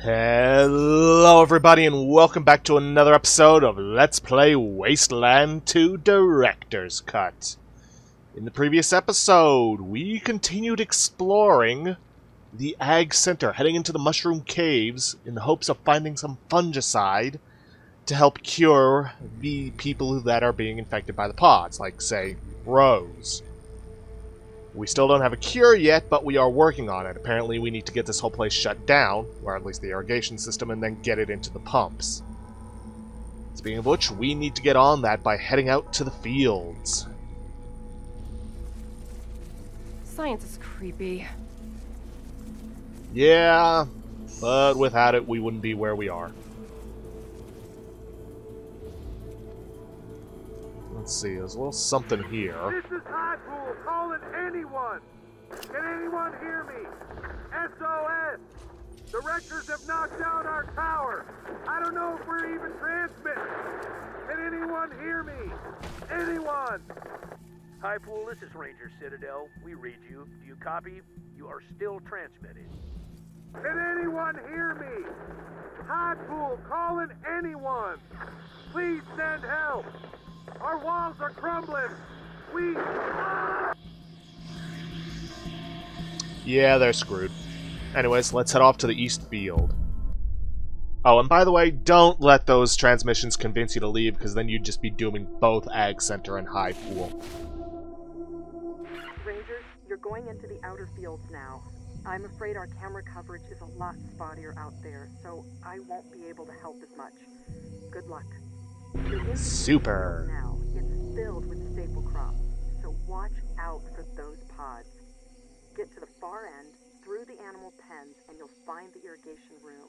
Hello everybody and welcome back to another episode of Let's Play Wasteland 2 Director's Cut. In the previous episode, we continued exploring the Ag Center, heading into the Mushroom Caves in the hopes of finding some fungicide to help cure the people that are being infected by the pods, like, say, Rose. We still don't have a cure yet, but we are working on it. Apparently we need to get this whole place shut down, or at least the irrigation system, and then get it into the pumps. Speaking of which, we need to get on that by heading out to the fields. Science is creepy. Yeah, but without it, we wouldn't be where we are. Let's see, there's a little something here. This is Highpool calling anyone. Can anyone hear me? SOS! The Rectors have knocked down our tower. I don't know if we're even transmitting. Can anyone hear me? Anyone? Highpool, this is Ranger Citadel. We read you. Do you copy? You are still transmitting. Can anyone hear me? Highpool calling anyone. Please send help. Our walls are crumbling. We. Yeah, they're screwed. Anyways, let's head off to the east field. Oh, and by the way, don't let those transmissions convince you to leave, because then you'd just be dooming both Ag Center and Highpool. Rangers, you're going into the outer fields now. I'm afraid our camera coverage is a lot spottier out there, so I won't be able to help as much. Good luck. You're in the Super. Now, it's filled with staple crops, so watch out for those pods. Get to the far end, through the animal pens, and you'll find the irrigation room.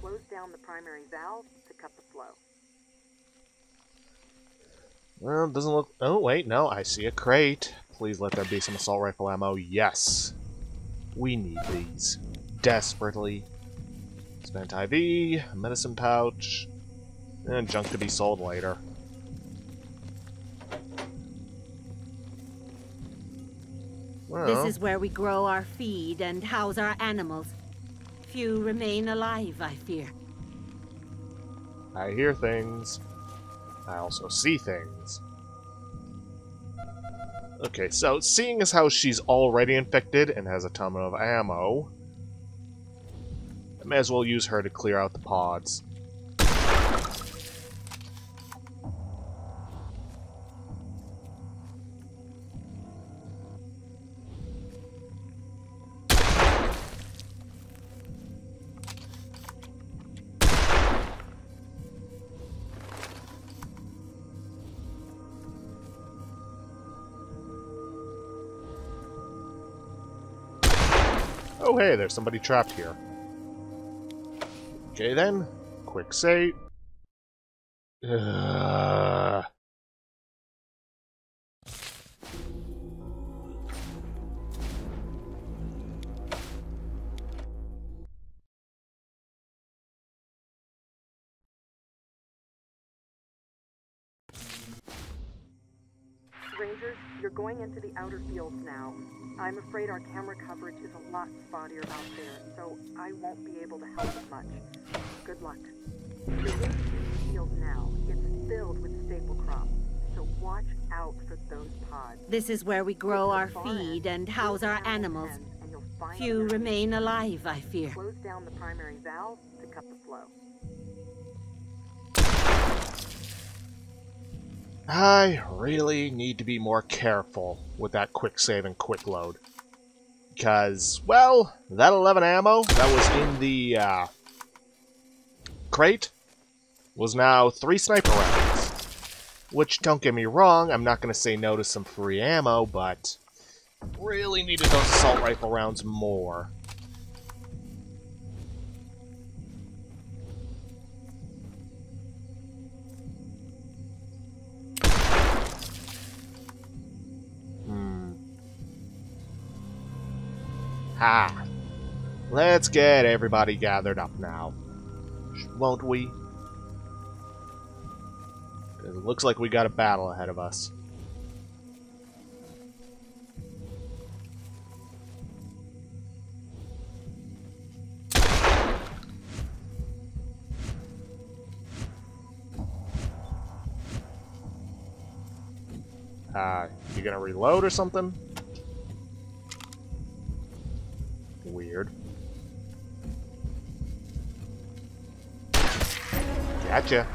Close down the primary valve to cut the flow. Well, it doesn't look... Oh, wait, no, I see a crate. Please let there be some assault rifle ammo. Yes. We need these. Desperately. Spent IV, medicine pouch, and junk to be sold later. Well, This is where we grow our feed and house our animals. Few remain alive, I fear. I hear things. I also see things. Okay, so seeing as how she's already infected and has a ton of ammo, I may as well use her to clear out the pods. There's somebody trapped here. Okay then, quick save. Ugh. Rangers, you're going into the outer fields now. I'm afraid our camera coverage is a lot spottier out there, so I won't be able to help as much. Good luck. You're in the field now. It's filled with staple crops, so watch out for those pods. This is where we grow our feed and house our animals. pens, and you'll find Few remain alive, I fear. Close down the primary valve to cut the flow. I really need to be more careful with that quick save and quick load. Because, well, that 11 ammo that was in the uh, crate was now three sniper rounds. Which, don't get me wrong, I'm not going to say no to some free ammo, but really needed those assault rifle rounds more. Ha! Let's get everybody gathered up now. Won't we? It looks like we got a battle ahead of us. Uh, you gonna reload or something? Weird. Gotcha.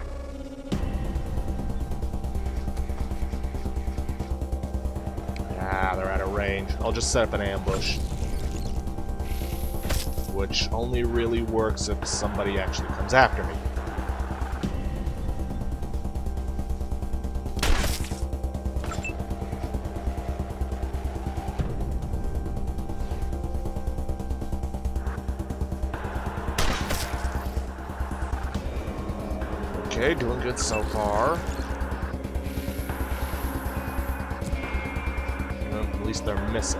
Ah, they're out of range. I'll just set up an ambush. Which only really works if somebody actually comes after me. Doing good so far. Well, at least they're missing.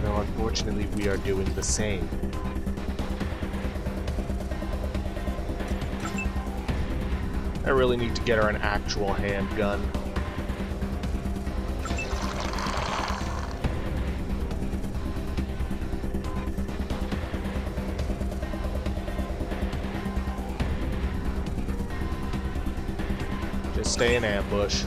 Though unfortunately we are doing the same. I really need to get her an actual handgun. Stay in ambush.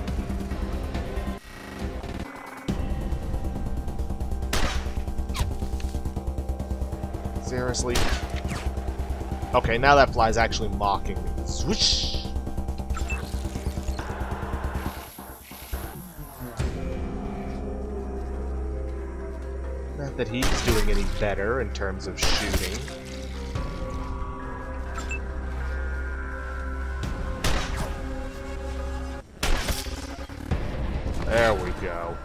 Seriously? Okay, now that fly's actually mocking me. Not that he's doing any better in terms of shooting. There we go.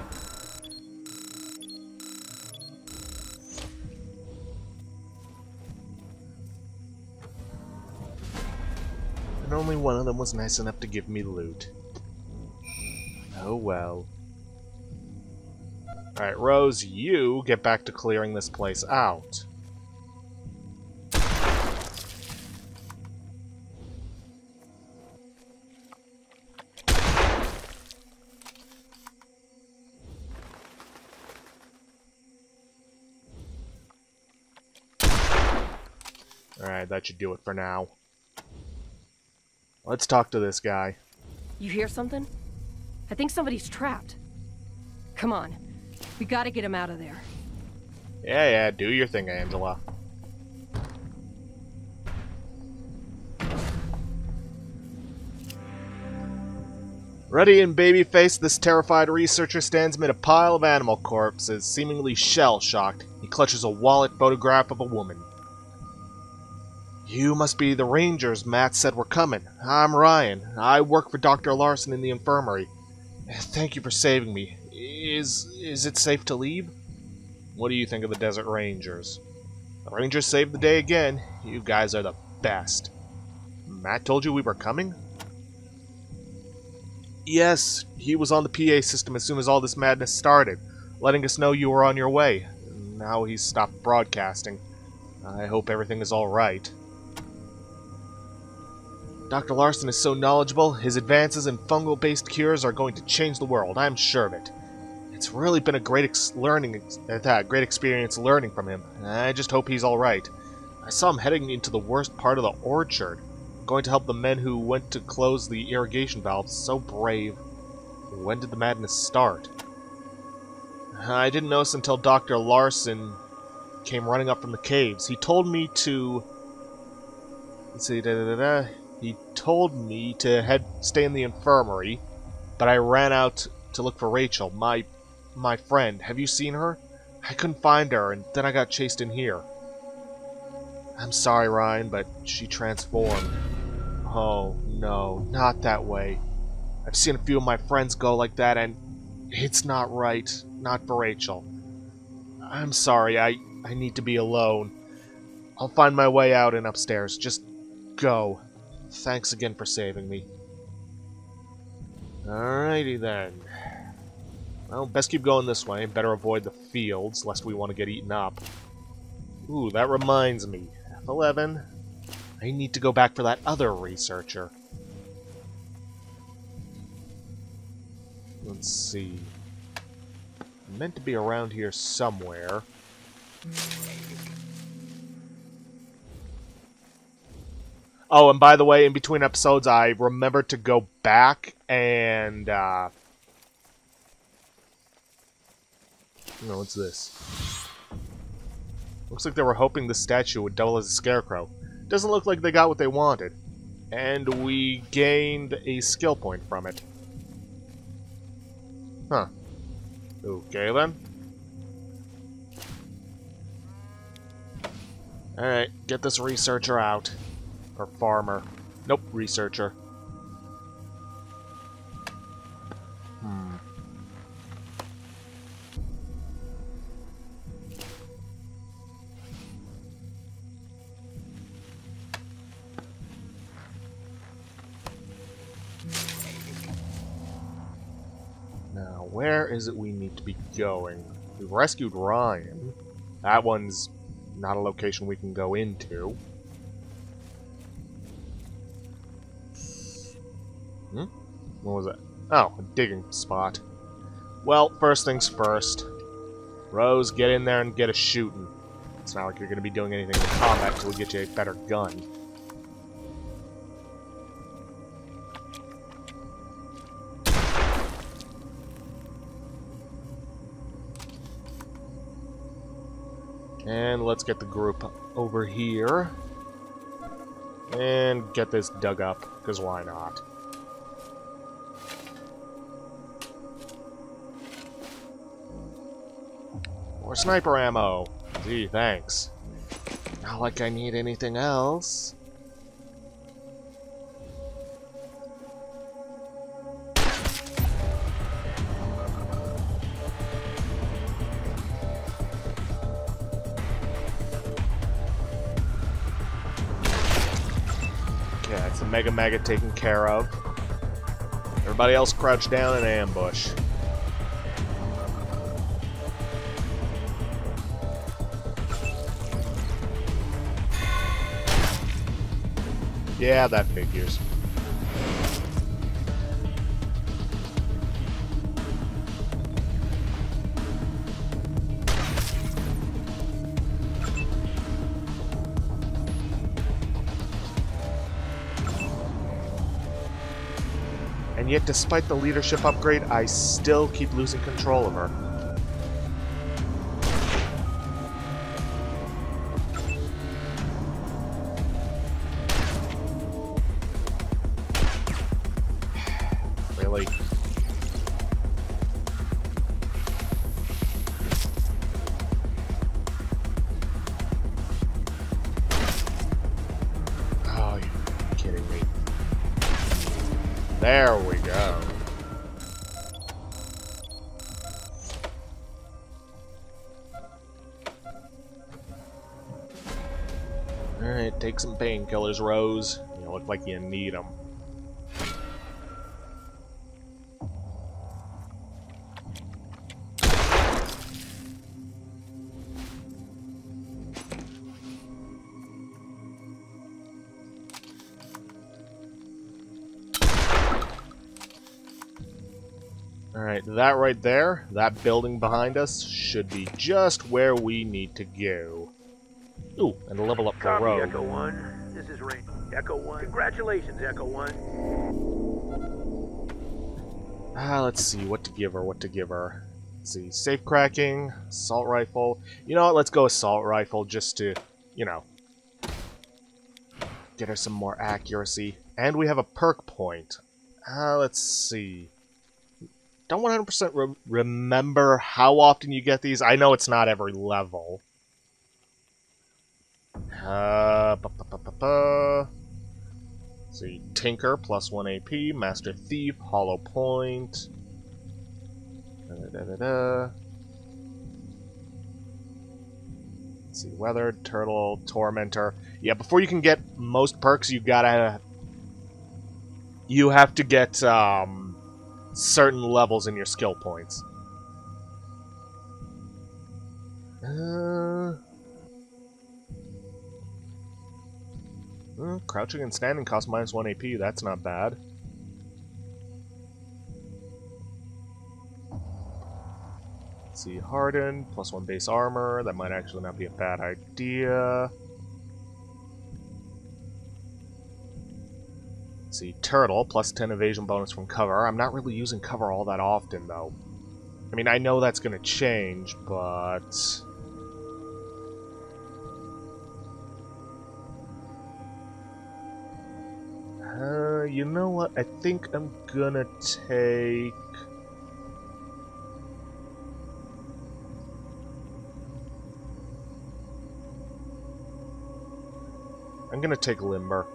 And only one of them was nice enough to give me loot. Oh well. Alright, Rose, you get back to clearing this place out. That should do it for now. Let's talk to this guy. You hear something? I think somebody's trapped. Come on. We gotta get him out of there. Yeah, yeah, do your thing, Angela. Ready and baby-faced, this terrified researcher stands amid a pile of animal corpses, seemingly shell-shocked. He clutches a wallet photograph of a woman. You must be the Rangers Matt said were coming. I'm Ryan. I work for Dr. Larson in the infirmary. Thank you for saving me. Is is it safe to leave? What do you think of the Desert Rangers? The Rangers saved the day again. You guys are the best. Matt told you we were coming? Yes, he was on the PA system as soon as all this madness started, letting us know you were on your way. Now he's stopped broadcasting. I hope everything is alright. Dr. Larson is so knowledgeable, his advances in fungal-based cures are going to change the world, I'm sure of it. It's really been a great ex learning ex uh, great experience learning from him. I just hope he's alright. I saw him heading into the worst part of the orchard, going to help the men who went to close the irrigation valves. So brave. When did the madness start? I didn't notice until Dr. Larson came running up from the caves. He told me to... Let's see, da da da. He told me to head stay in the infirmary, but I ran out to look for Rachel, my my friend. Have you seen her? I couldn't find her, and then I got chased in here. I'm sorry, Ryan, but she transformed. Oh, no, not that way. I've seen a few of my friends go like that, and it's not right. Not for Rachel. I'm sorry, I, I need to be alone. I'll find my way out and upstairs. Just go. Thanks again for saving me. Alrighty then. Well, best keep going this way. Better avoid the fields, lest we want to get eaten up. Ooh, that reminds me. F11. I need to go back for that other researcher. Let's see. I'm meant to be around here somewhere. Oh, and by the way, in between episodes, I remembered to go back and, uh... No, what's this? Looks like they were hoping the statue would double as a scarecrow. Doesn't look like they got what they wanted. And we gained a skill point from it. Huh. Okay, then. Alright, get this researcher out. Or farmer. Nope, researcher. Hmm. Now, where is it we need to be going? We've rescued Ryan. That one's not a location we can go into. What was that? Oh, a digging spot. Well, first things first. Rose, get in there and get a shooting. It's not like you're going to be doing anything in combat until we get you a better gun. And let's get the group over here. And get this dug up, because why not? Sniper ammo. Gee, thanks. Not like I need anything else. Mega Mega taken care of. Everybody else crouch down and ambush. Yeah, that figures. And yet, despite the leadership upgrade, I still keep losing control of her. Painkillers, Rose. You look like you need them. Alright, that right there, that building behind us, should be just where we need to go. Ooh, and a level up for Copy. Echo 1. This is Rain. Echo 1. Congratulations, Echo 1. Ah, let's see, what to give her, what to give her. Let's see, safe cracking, assault rifle. You know what, let's go assault rifle just to, you know, get her some more accuracy. And we have a perk point. Uh, let's see. Don't 100% re remember how often you get these. I know it's not every level. Uh, -ba -ba. Let's see, Tinker, plus 1 AP, Master Thief, Hollow Point. Da -da -da see, Weathered, Turtle, Tormentor. Yeah, before you can get most perks, you gotta... You have to get, um, certain levels in your skill points. Uh... Hmm, crouching and standing cost minus 1 AP, that's not bad. Let's see, Harden, plus 1 base armor, that might actually not be a bad idea. Let's see, turtle, plus 10 evasion bonus from cover. I'm not really using cover all that often, though. I mean, I know that's going to change, but... you know what? I think I'm gonna take... I'm gonna take Limber.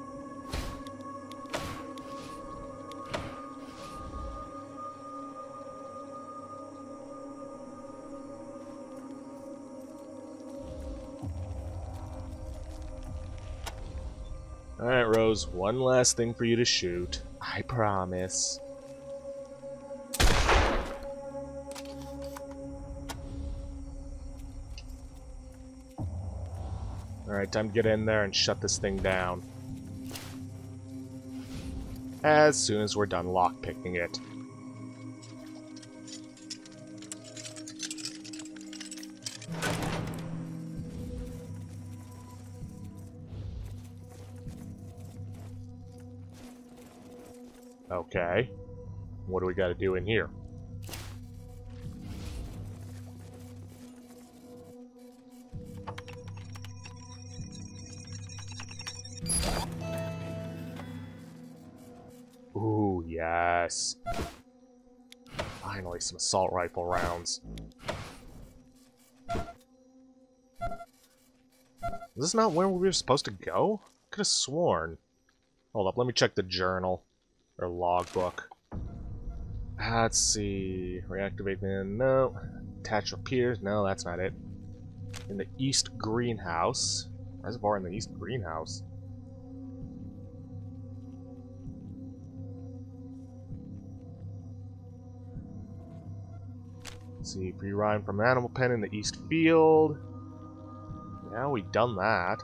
One last thing for you to shoot. I promise. Alright, time to get in there and shut this thing down. As soon as we're done lockpicking it. Okay. What do we got to do in here? Ooh, yes. Finally, some assault rifle rounds. Is this not where we were supposed to go? Could have sworn. Hold up, let me check the journal. Or logbook. Ah, let's see. Reactivate the no. Attach appears. No, that's not it. In the east greenhouse. Reservoir in the east greenhouse. Let's see, free Ryan from Animal Pen in the East Field. Yeah, we done that.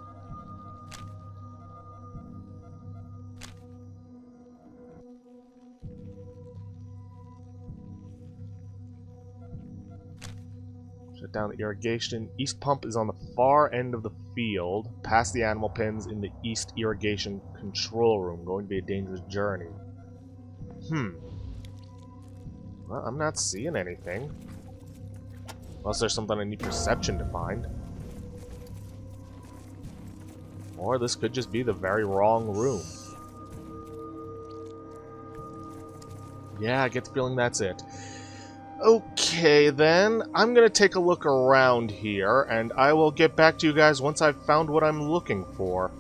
Shut down the irrigation. East pump is on the far end of the field, past the animal pens in the east irrigation control room. Going to be a dangerous journey. Hmm. Well, I'm not seeing anything. Unless there's something I need perception to find. Or this could just be the very wrong room. Yeah, I get the feeling that's it. Okay, then. I'm going to take a look around here, and I will get back to you guys once I've found what I'm looking for.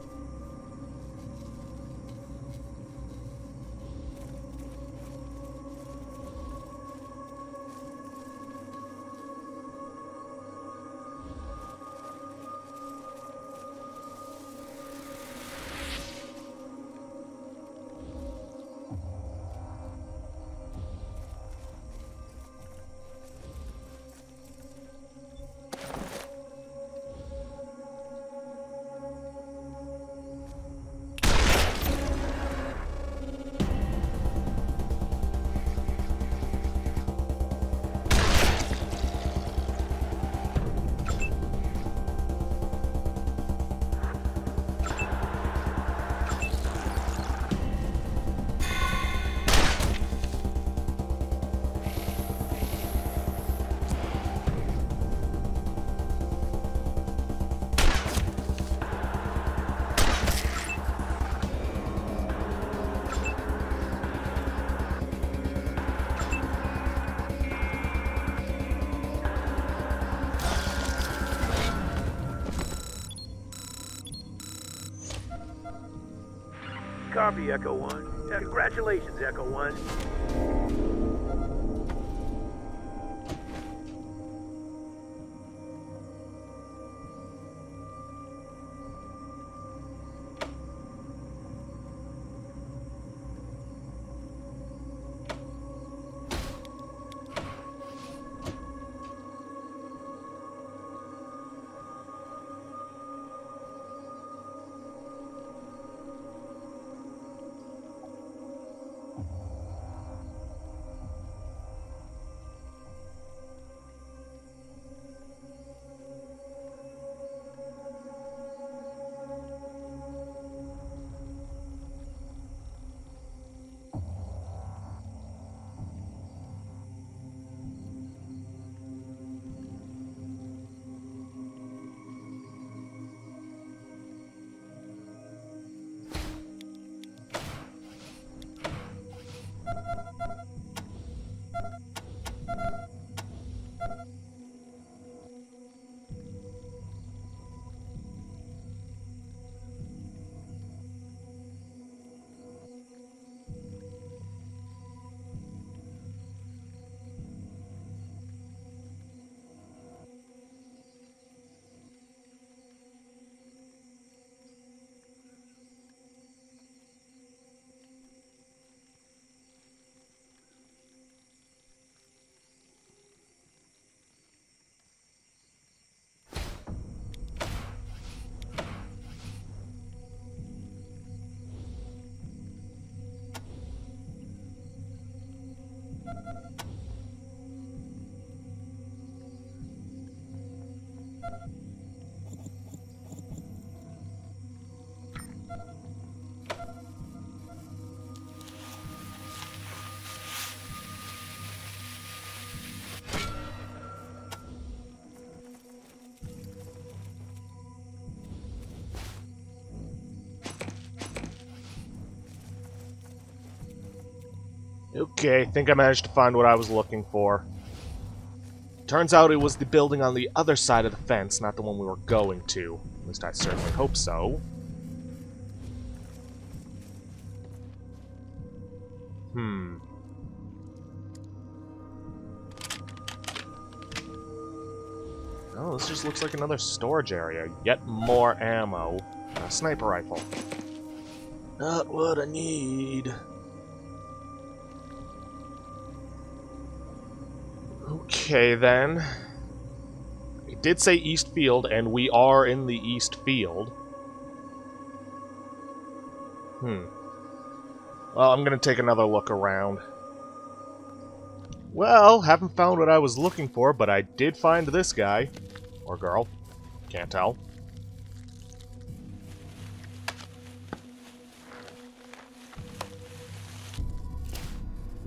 Echo One. Uh, congratulations, Echo One. Okay, I think I managed to find what I was looking for. Turns out it was the building on the other side of the fence, not the one we were going to. At least I certainly hope so. Hmm. Oh, this just looks like another storage area. Yet more ammo. A sniper rifle. Not what I need. Okay, then. It did say East Field, and we are in the East Field. Hmm. Well, I'm gonna take another look around. Well, haven't found what I was looking for, but I did find this guy. Or girl. Can't tell.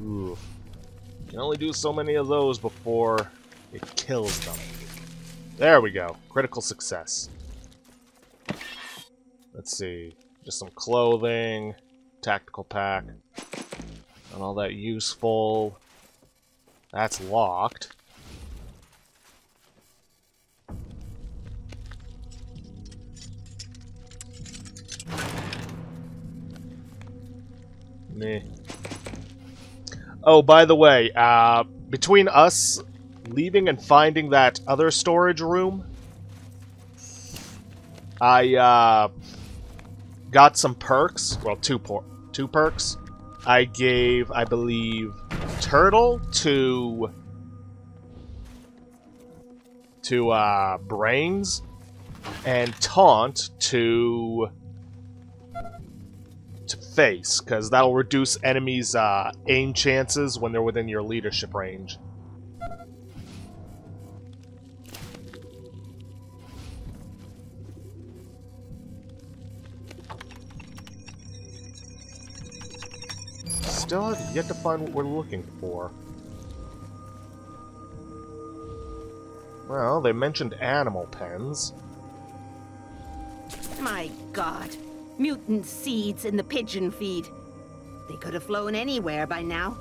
Ooh. Can only do so many of those before it kills them. There we go. Critical success. Let's see. Just some clothing, tactical pack, and all that useful. That's locked. Meh. Oh, by the way, uh, between us leaving and finding that other storage room, I uh, got some perks. Well, two por two perks. I gave, I believe, Turtle to to uh, Brains, and Taunt to to Face, because that'll reduce enemies' uh, aim chances when they're within your leadership range. Still have yet to find what we're looking for. Well, they mentioned animal pens. My god. Mutant seeds in the pigeon feed. They could have flown anywhere by now.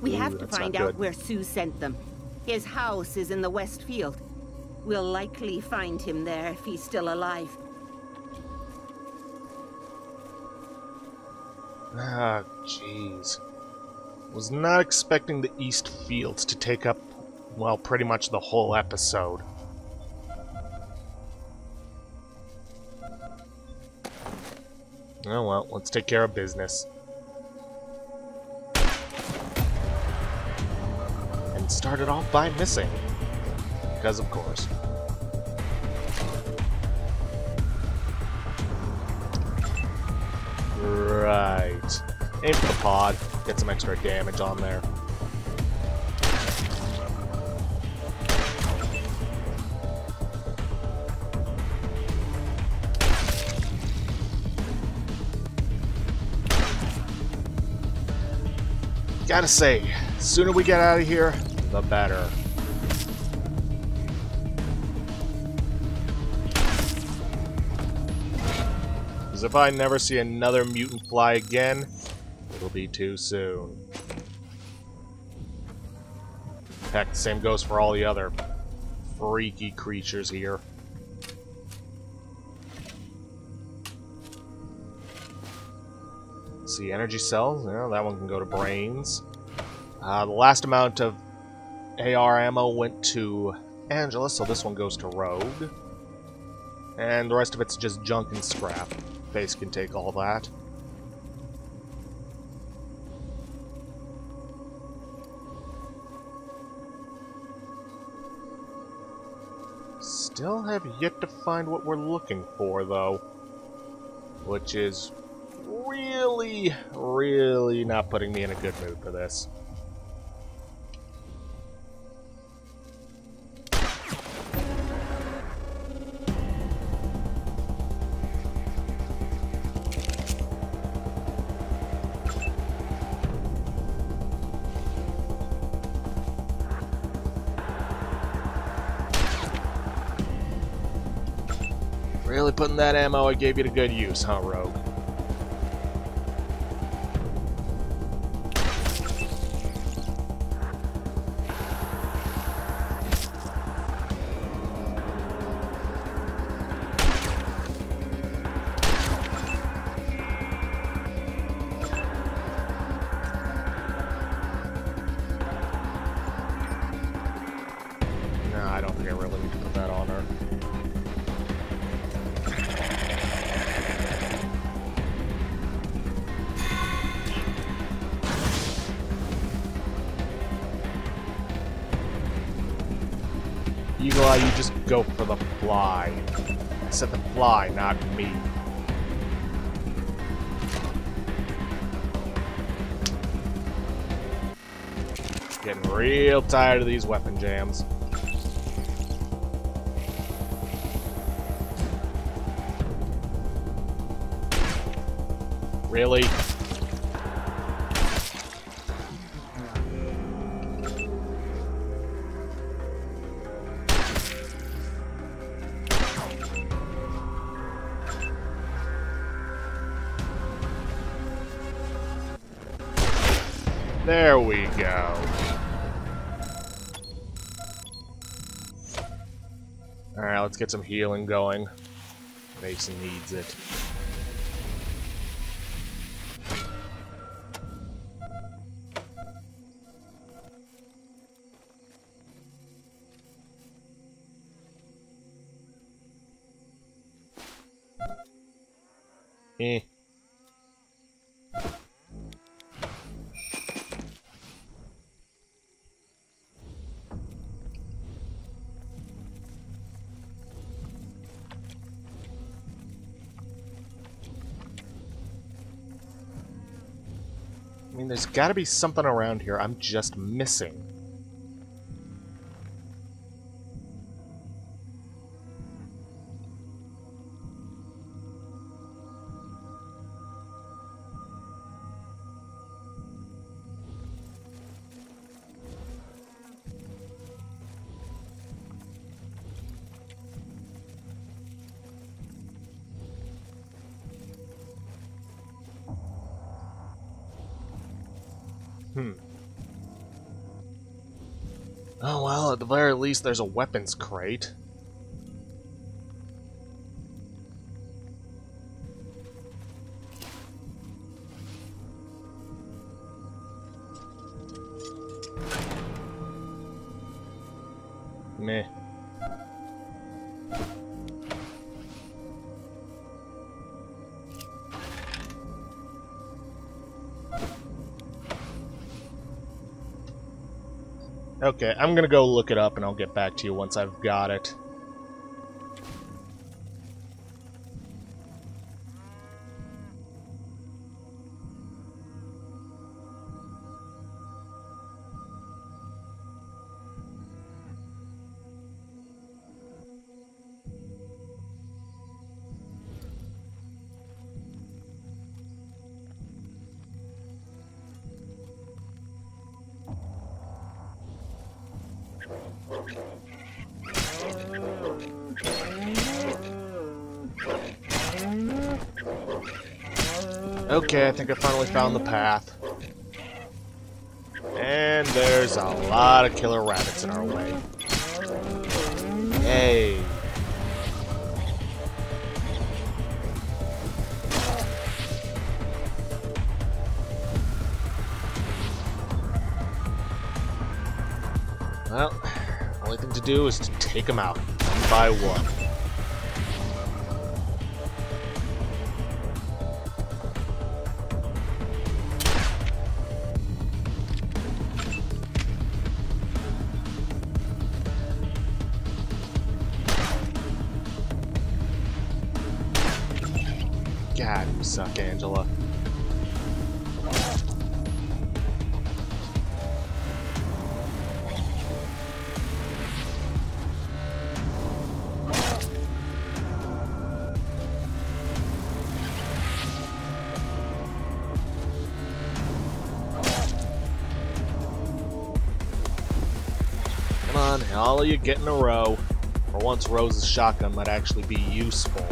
We Ooh, have to find out where Sue sent them. His house is in the West Field. We'll likely find him there if he's still alive. Ah, jeez. Was not expecting the East Fields to take up, well, pretty much the whole episode. Oh well, let's take care of business. And started off by missing. Because of course. Right. Aim for the pod. Get some extra damage on there. Gotta say, sooner we get out of here, the better. Because if I never see another mutant fly again, it'll be too soon. Heck, the same goes for all the other freaky creatures here. See, energy cells, yeah, that one can go to brains. Uh, the last amount of AR ammo went to Angela, so this one goes to Rogue. And the rest of it's just junk and scrap. Face can take all that. Still have yet to find what we're looking for, though. Which is really, really not putting me in a good mood for this. Really putting that ammo I gave you to good use, huh, Rogue? You just go for the fly. I said the fly, not me. Getting real tired of these weapon jams. Get some healing going. Mason needs it. There's gotta be something around here I'm just missing. Least there's a weapons crate. Meh. Okay, I'm gonna go look it up and I'll get back to you once I've got it. Okay, I think I finally found the path. And there's a lot of killer rabbits in our way. Hey. Well, only thing to do is to take them out, one by one. Suck, Angela. Come on, all of you get in a row. For once, Rose's shotgun might actually be useful.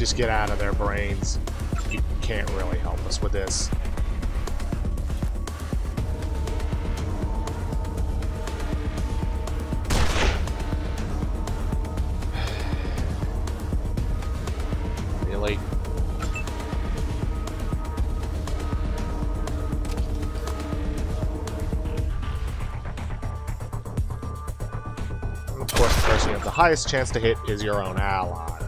Just, get out of their brains. You can't really help us with this. Really? Of course, the person you have the highest chance to hit is your own ally.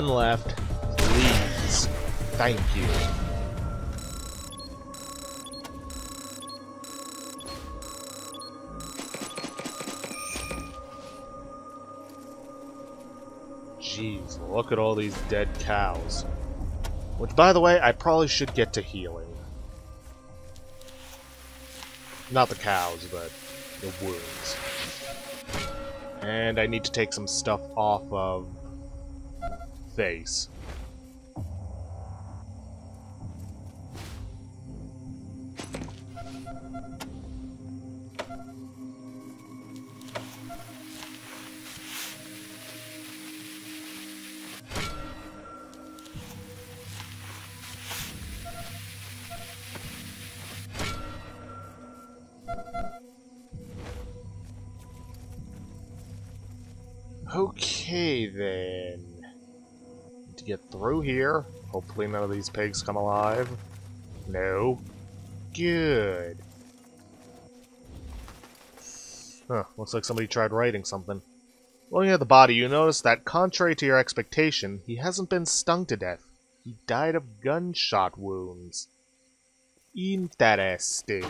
One left. Please. Thank you. Jeez, look at all these dead cows. Which, by the way, I probably should get to healing. Not the cows, but the wounds. And I need to take some stuff off of face. Okay, then. Get through here. Hopefully none of these pigs come alive. No. Good. Huh, looks like somebody tried writing something. Looking at the body, you notice that, contrary to your expectation, he hasn't been stung to death. He died of gunshot wounds. Interesting.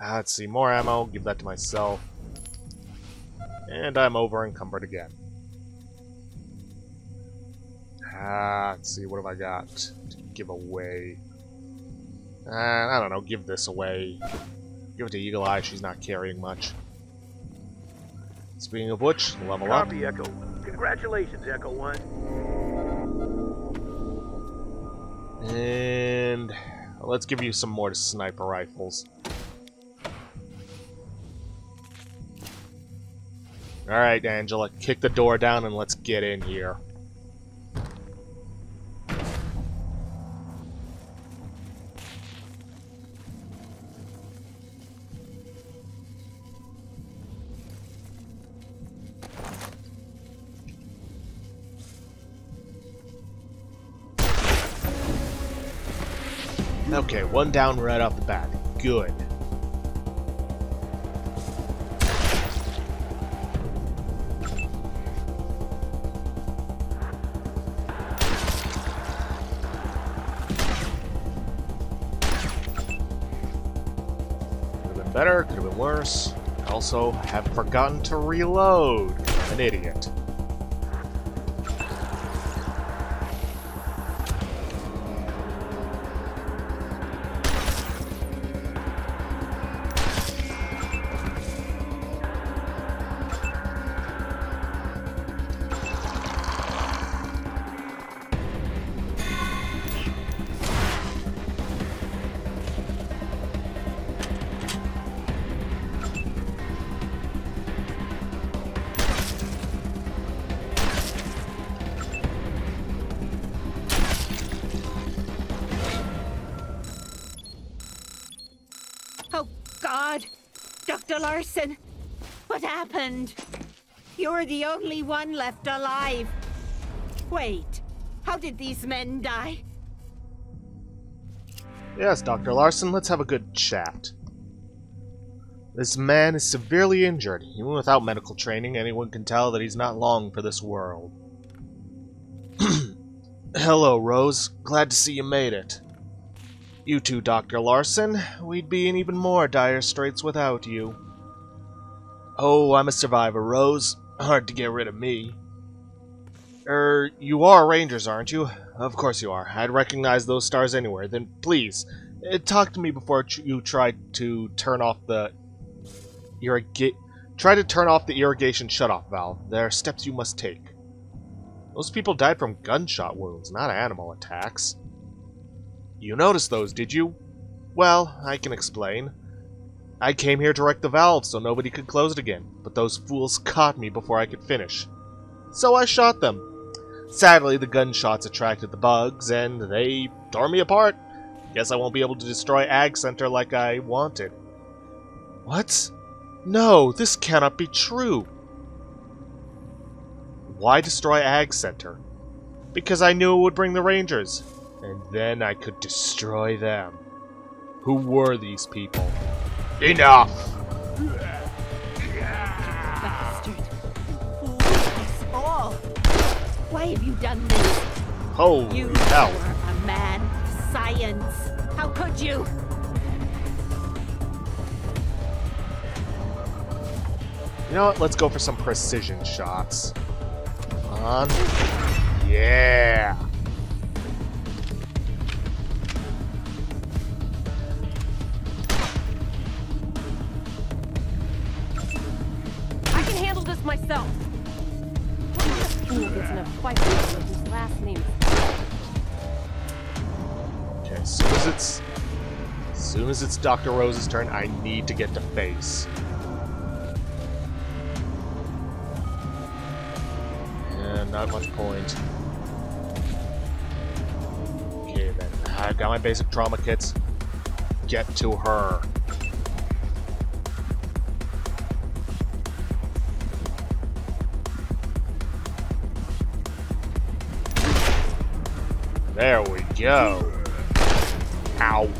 Ah, let's see, more ammo, give that to myself. And I'm over encumbered again. Ah, let's see, what have I got to give away? Uh, I don't know, give this away. Give it to Eagle Eye, she's not carrying much. Speaking of which, level up. Copy, Echo. Congratulations, Echo 1. And let's give you some more sniper rifles. Alright, Angela, kick the door down and let's get in here. Okay, one down right off the bat. Good. Could have been better, could have been worse. Also have forgotten to reload. An idiot. One left alive. Wait, how did these men die? Yes, Dr. Larson, let's have a good chat. This man is severely injured. Even without medical training, anyone can tell that he's not long for this world. Hello, Rose. Glad to see you made it. You too, Dr. Larson. We'd be in even more dire straits without you. Oh, I'm a survivor, Rose. Hard to get rid of me. Er, you are Rangers, aren't you? Of course you are. I'd recognize those stars anywhere. Then please, uh, talk to me before you try to turn off the irrigate. Try to turn off the irrigation shutoff valve. There are steps you must take. Those people died from gunshot wounds, not animal attacks. You noticed those, did you? Well, I can explain. I came here to wreck the valve so nobody could close it again, but those fools caught me before I could finish. So I shot them. Sadly, the gunshots attracted the bugs, and they tore me apart. Guess I won't be able to destroy Ag Center like I wanted. What? No, this cannot be true. Why destroy Ag Center? Because I knew it would bring the Rangers, and then I could destroy them. Who were these people? Enough! Bastard. Fool us all. Why have you done this? Holy You hell. were a man of science. How could you? You know what? Let's go for some precision shots. Come on. Yeah! Someone whose last name Okay, as soon as it's... As soon as it's Dr. Rose's turn, I need to get to face. And not much point. Okay, then. I've got my basic trauma kits. Get to her. There we go. Ow.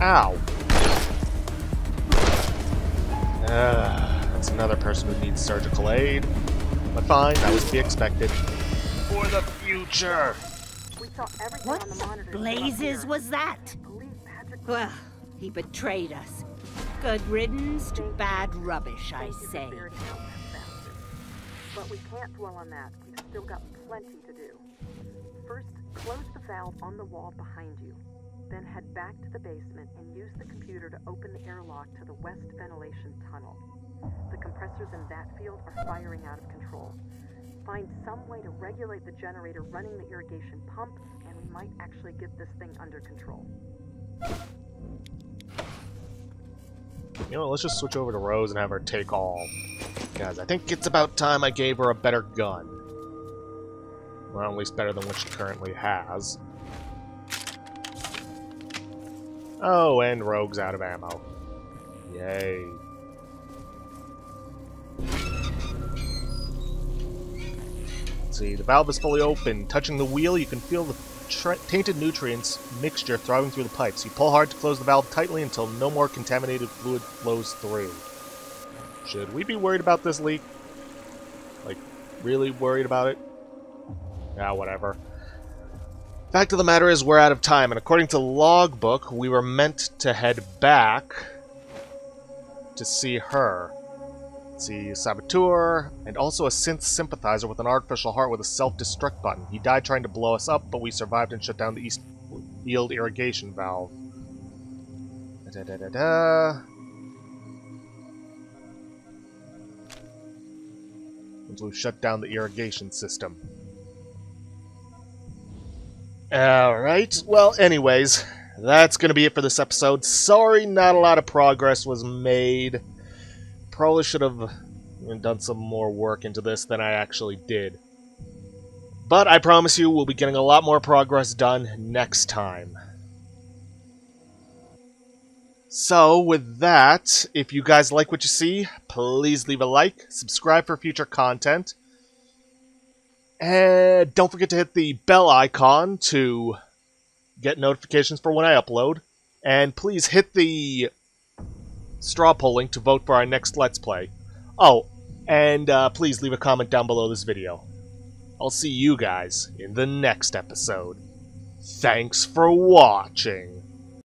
Ow. Uh, that's another person who needs surgical aid. But fine, that was to be expected. For the future! We saw everything What on the the blazes was that? Well, he betrayed us. Good riddance to bad rubbish, I Thank you for say. ferreting out that bastard. But we can't dwell on that. We've still got plenty to do. First, close the valve on the wall behind you. Then head back to the basement and use the computer to open the airlock to the west ventilation tunnel. The compressors in that field are firing out of control. Find some way to regulate the generator running the irrigation pump, and we might actually get this thing under control. You know, let's just switch over to Rose and have her take all. Guys, I think it's about time I gave her a better gun. Well, at least better than what she currently has. Oh, and Rogue's out of ammo. Yay. See, the valve is fully open. Touching the wheel, you can feel the tainted nutrients mixture thriving through the pipes. You pull hard to close the valve tightly until no more contaminated fluid flows through. Should we be worried about this leak? Like, really worried about it? Ah, whatever. Fact of the matter is, we're out of time, and according to logbook, we were meant to head back to see her. See, saboteur, and also a synth sympathizer with an artificial heart with a self-destruct button. He died trying to blow us up, but we survived and shut down the east field irrigation valve. Da da da da. Once we've shut down the irrigation system. Alright, well, anyways, that's gonna be it for this episode. Sorry not a lot of progress was made. Probably should have done some more work into this than I actually did. But I promise you, we'll be getting a lot more progress done next time. So, with that, if you guys like what you see, please leave a like, subscribe for future content, and don't forget to hit the bell icon to get notifications for when I upload. And please hit the straw poll link to vote for our next Let's Play. Oh, and uh, please leave a comment down below this video. I'll see you guys in the next episode. Thanks for watching.